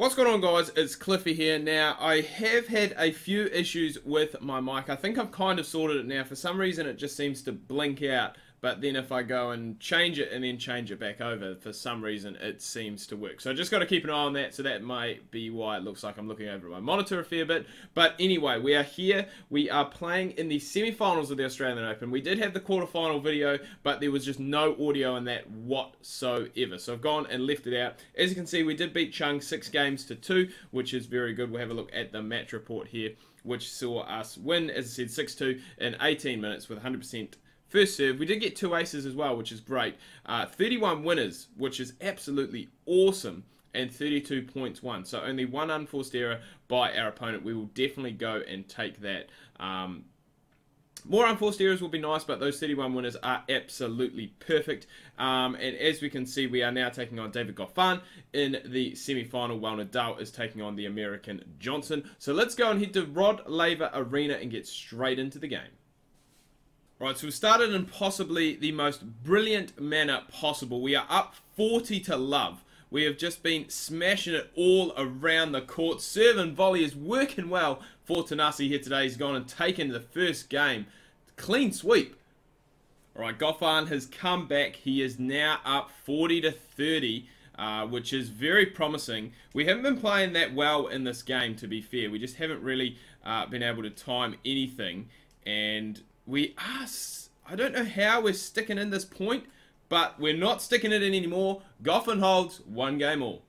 What's going on guys, it's Cliffy here. Now, I have had a few issues with my mic. I think I've kind of sorted it now. For some reason it just seems to blink out but then if I go and change it and then change it back over, for some reason it seems to work. So I just got to keep an eye on that, so that might be why it looks like I'm looking over my monitor a fair bit. But anyway, we are here. We are playing in the semi-finals of the Australian Open. We did have the quarterfinal video, but there was just no audio in that whatsoever. So I've gone and left it out. As you can see, we did beat Chung six games to two, which is very good. We'll have a look at the match report here, which saw us win, as I said, 6-2 in 18 minutes with 100% First serve, we did get two aces as well, which is great. Uh, 31 winners, which is absolutely awesome, and 32 points won. So only one unforced error by our opponent. We will definitely go and take that. Um, more unforced errors will be nice, but those 31 winners are absolutely perfect. Um, and as we can see, we are now taking on David Goffin in the semi-final, while Nadal is taking on the American Johnson. So let's go and head to Rod Laver Arena and get straight into the game. Right, so we've started in possibly the most brilliant manner possible. We are up 40 to love. We have just been smashing it all around the court. Serve and volley is working well for Thanasi here today. He's gone and taken the first game. Clean sweep. Alright, Goffin has come back. He is now up 40 to 30. Uh, which is very promising. We haven't been playing that well in this game, to be fair. We just haven't really uh, been able to time anything. And we are, I don't know how we're sticking in this point, but we're not sticking it in anymore. Goffin holds one game all.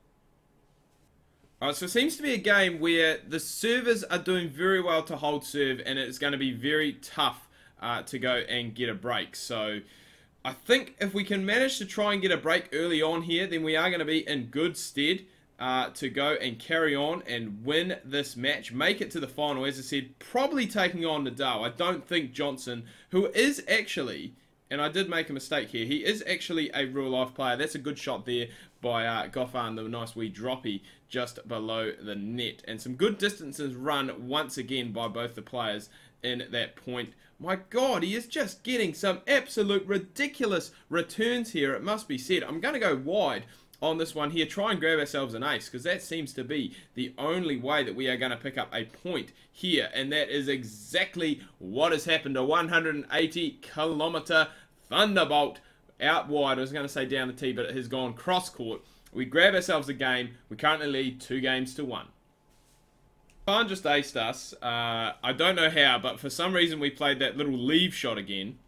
Alright, so it seems to be a game where the servers are doing very well to hold serve, and it's going to be very tough uh, to go and get a break. So I think if we can manage to try and get a break early on here, then we are going to be in good stead uh, to go and carry on and win this match, make it to the final. As I said, probably taking on Nadal. I don't think Johnson, who is actually, and I did make a mistake here, he is actually a real life player. That's a good shot there by uh, Goffin, the nice wee droppy just below the net. And some good distances run once again by both the players in that point. My God, he is just getting some absolute ridiculous returns here, it must be said. I'm going to go wide on this one here. Try and grab ourselves an ace because that seems to be the only way that we are going to pick up a point here. And that is exactly what has happened. A 180 kilometer thunderbolt out wide. I was going to say down the tee, but it has gone cross court. We grab ourselves a game. We currently lead two games to one. Fan just aced us. Uh, I don't know how, but for some reason we played that little leave shot again.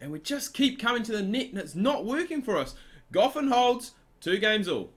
And we just keep coming to the net and it's not working for us. Goffin holds. Two games all.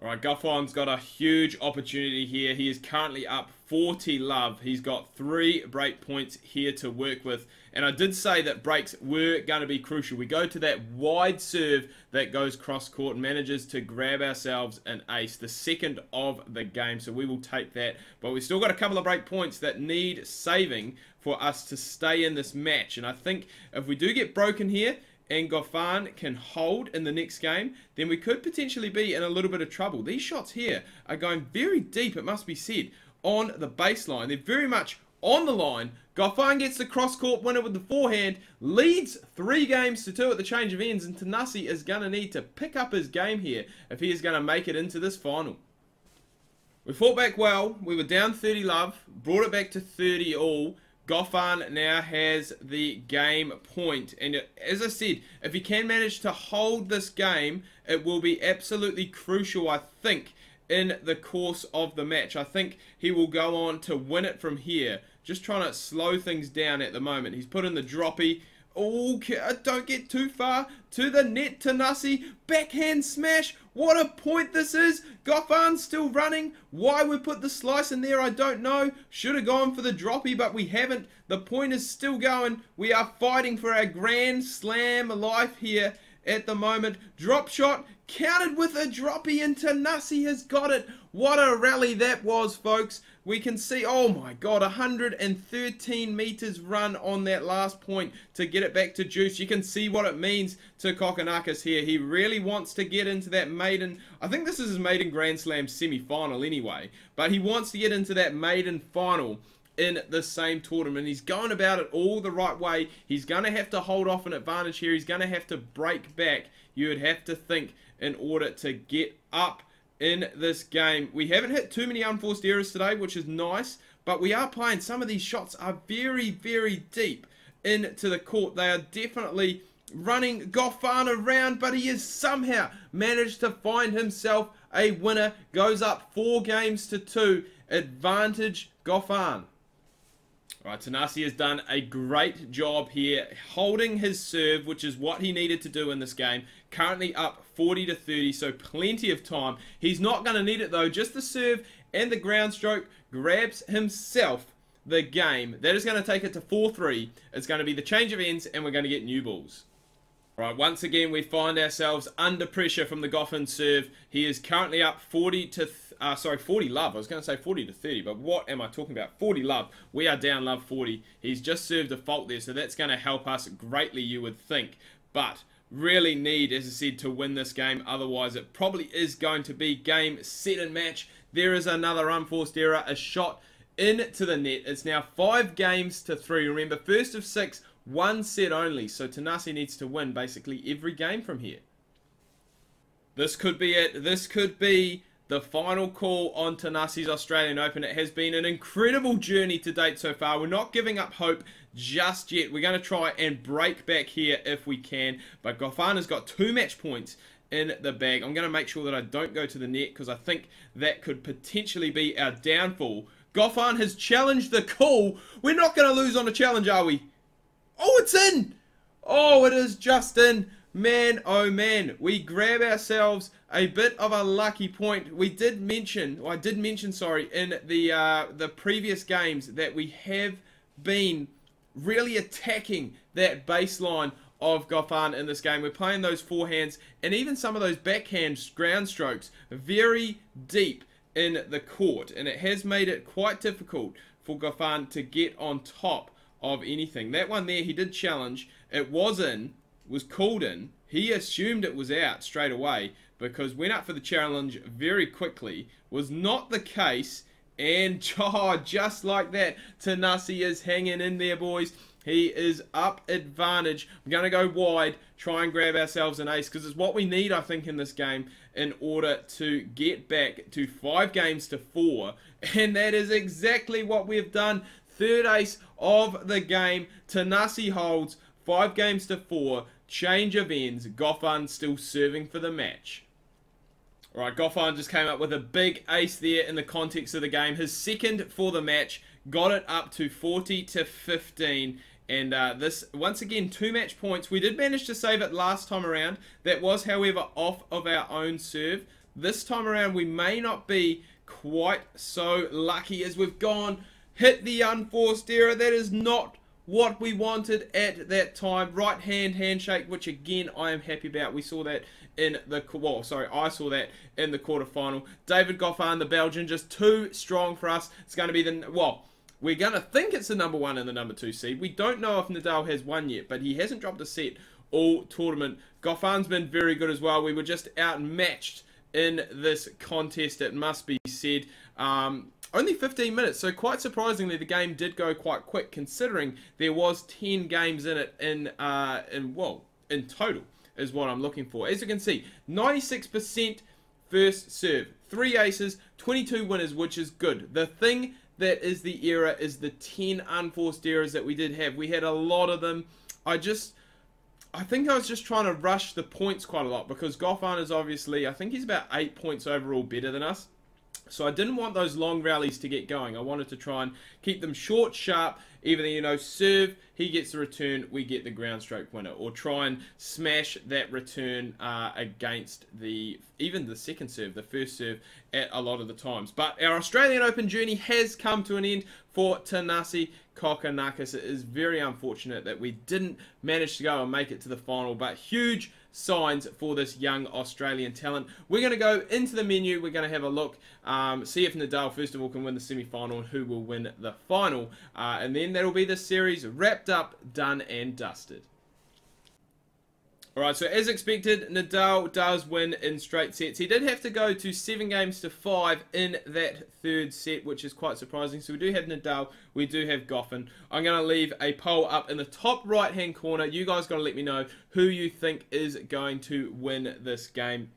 Alright, Goffin's got a huge opportunity here. He is currently up 40 love. He's got three break points here to work with. And I did say that breaks were going to be crucial. We go to that wide serve that goes cross court and manages to grab ourselves an ace. The second of the game. So we will take that. But we've still got a couple of break points that need saving for us to stay in this match. And I think if we do get broken here, and Goffin can hold in the next game, then we could potentially be in a little bit of trouble. These shots here are going very deep, it must be said, on the baseline. They're very much on the line. Goffin gets the cross-court winner with the forehand, leads three games to two at the change of ends, and Thanasi is going to need to pick up his game here if he is going to make it into this final. We fought back well. We were down 30 love, brought it back to 30 all, Goffin now has the game point. And as I said, if he can manage to hold this game, it will be absolutely crucial, I think, in the course of the match. I think he will go on to win it from here. Just trying to slow things down at the moment. He's put in the droppy. Oh, don't get too far. To the net, Thanasi. Backhand smash. What a point this is. Goffin's still running. Why we put the slice in there, I don't know. Should have gone for the droppy, but we haven't. The point is still going. We are fighting for our Grand Slam life here at the moment. Drop shot counted with a droppy and Thanasi has got it. What a rally that was, folks. We can see, oh my god, 113 meters run on that last point to get it back to Juice. You can see what it means to Kokkinakis here. He really wants to get into that maiden, I think this is his maiden Grand Slam semi-final anyway, but he wants to get into that maiden final in the same tournament. He's going about it all the right way. He's going to have to hold off an advantage here. He's going to have to break back, you would have to think, in order to get up in this game. We haven't hit too many unforced errors today, which is nice, but we are playing. Some of these shots are very, very deep into the court. They are definitely running Goffin around, but he has somehow managed to find himself a winner. Goes up four games to two. Advantage Goffin. Right, Thanasi has done a great job here holding his serve, which is what he needed to do in this game. Currently up 40 to 30, so plenty of time. He's not going to need it though. Just the serve and the ground stroke grabs himself the game. That is going to take it to 4-3. It's going to be the change of ends, and we're going to get new balls. Right, once again, we find ourselves under pressure from the Goffin serve. He is currently up 40 to, uh, sorry, 40 love. I was going to say 40 to 30, but what am I talking about? 40 love. We are down love 40. He's just served a fault there, so that's going to help us greatly, you would think. But really need, as I said, to win this game. Otherwise, it probably is going to be game, set, and match. There is another unforced error, a shot into the net. It's now five games to three. Remember, first of six one set only, so Thanasi needs to win basically every game from here. This could be it. This could be the final call on Thanasi's Australian Open. It has been an incredible journey to date so far. We're not giving up hope just yet. We're going to try and break back here if we can. But Goffin has got two match points in the bag. I'm going to make sure that I don't go to the net because I think that could potentially be our downfall. Goffin has challenged the call. We're not going to lose on a challenge, are we? Oh, it's in! Oh, it is just in. Man, oh man, we grab ourselves a bit of a lucky point. We did mention, I did mention, sorry, in the uh, the previous games that we have been really attacking that baseline of Goffin in this game. We're playing those forehands and even some of those backhand ground strokes very deep in the court. And it has made it quite difficult for Goffin to get on top of anything. That one there, he did challenge. It was in, was called in. He assumed it was out straight away because went up for the challenge very quickly. Was not the case. And oh, just like that, Thanasi is hanging in there, boys. He is up advantage. We're going to go wide, try and grab ourselves an ace because it's what we need, I think, in this game in order to get back to five games to four. And that is exactly what we've done. Third ace of the game. Thanasi holds five games to four. Change of ends. Goffin still serving for the match. Alright, Goffin just came up with a big ace there in the context of the game. His second for the match. Got it up to 40 to 15. And uh, this, once again, two match points. We did manage to save it last time around. That was, however, off of our own serve. This time around, we may not be quite so lucky as we've gone hit the unforced error. That is not what we wanted at that time. Right hand handshake, which again I am happy about. We saw that in the well, sorry, I saw that in the quarterfinal. David Goffin, the Belgian, just too strong for us. It's going to be the well. We're going to think it's the number one and the number two seed. We don't know if Nadal has won yet, but he hasn't dropped a set all tournament. Goffin's been very good as well. We were just outmatched in this contest, it must be said. Um, only 15 minutes, so quite surprisingly, the game did go quite quick, considering there was 10 games in it in uh, in well in total is what I'm looking for. As you can see, 96% first serve, three aces, 22 winners, which is good. The thing that is the error is the 10 unforced errors that we did have. We had a lot of them. I just I think I was just trying to rush the points quite a lot because Goffin is obviously, I think he's about eight points overall better than us. So I didn't want those long rallies to get going. I wanted to try and keep them short, sharp, either, you know, serve, he gets the return, we get the ground stroke winner. Or try and smash that return uh, against the, even the second serve, the first serve at a lot of the times. But our Australian Open journey has come to an end for Thanasi Kokkinakis. It is very unfortunate that we didn't manage to go and make it to the final, but huge signs for this young Australian talent. We're going to go into the menu. We're going to have a look, um, see if Nadal, first of all, can win the semi-final and who will win the final. Uh, and then that'll be the series wrapped up, done and dusted. Alright, so as expected, Nadal does win in straight sets. He did have to go to 7 games to 5 in that third set, which is quite surprising. So we do have Nadal, we do have Goffin. I'm going to leave a poll up in the top right-hand corner. You guys got to let me know who you think is going to win this game.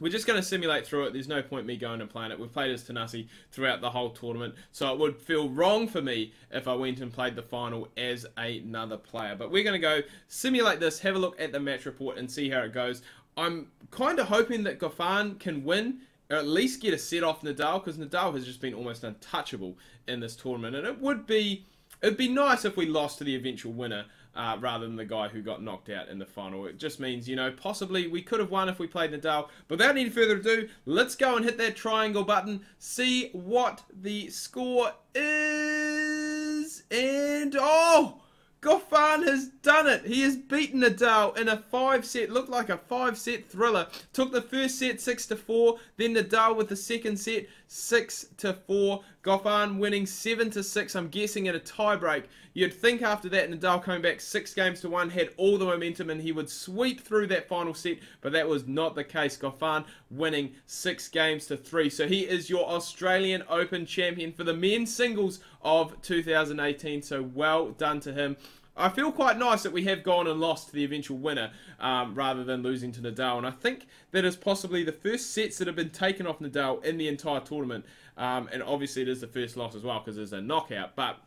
We're just going to simulate through it. There's no point me going and playing it. We've played as Thanasi throughout the whole tournament, so it would feel wrong for me if I went and played the final as another player. But we're going to go simulate this, have a look at the match report, and see how it goes. I'm kind of hoping that Goffin can win, or at least get a set off Nadal, because Nadal has just been almost untouchable in this tournament, and it would be it'd be nice if we lost to the eventual winner uh, rather than the guy who got knocked out in the final. It just means, you know, possibly we could have won if we played Nadal. But without any further ado, let's go and hit that triangle button, see what the score is. And, oh! Goffin has done it. He has beaten Nadal in a five set, looked like a five set thriller. Took the first set six to four, then Nadal with the second set six to four. Goffin winning seven to six. I'm guessing in a tiebreak. You'd think after that Nadal coming back six games to one had all the momentum and he would sweep through that final set, but that was not the case. Goffin winning six games to three. So he is your Australian Open champion for the men's singles of 2018. So well done to him. I feel quite nice that we have gone and lost to the eventual winner um, rather than losing to Nadal. And I think that is possibly the first sets that have been taken off Nadal in the entire tournament. Um, and obviously it is the first loss as well because it's a knockout. But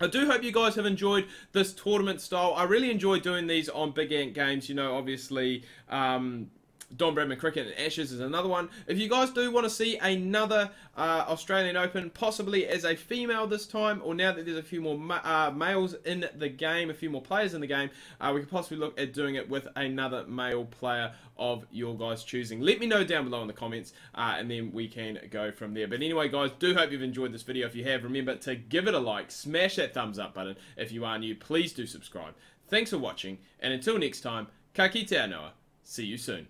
I do hope you guys have enjoyed this tournament style. I really enjoy doing these on Big Ant games. You know, obviously, um, Don Bradman Cricket and Ashes is another one. If you guys do want to see another uh, Australian Open, possibly as a female this time, or now that there's a few more ma uh, males in the game, a few more players in the game, uh, we could possibly look at doing it with another male player of your guys' choosing. Let me know down below in the comments, uh, and then we can go from there. But anyway, guys, do hope you've enjoyed this video. If you have, remember to give it a like, smash that thumbs up button. If you are new, please do subscribe. Thanks for watching, and until next time, ka kite anō. See you soon.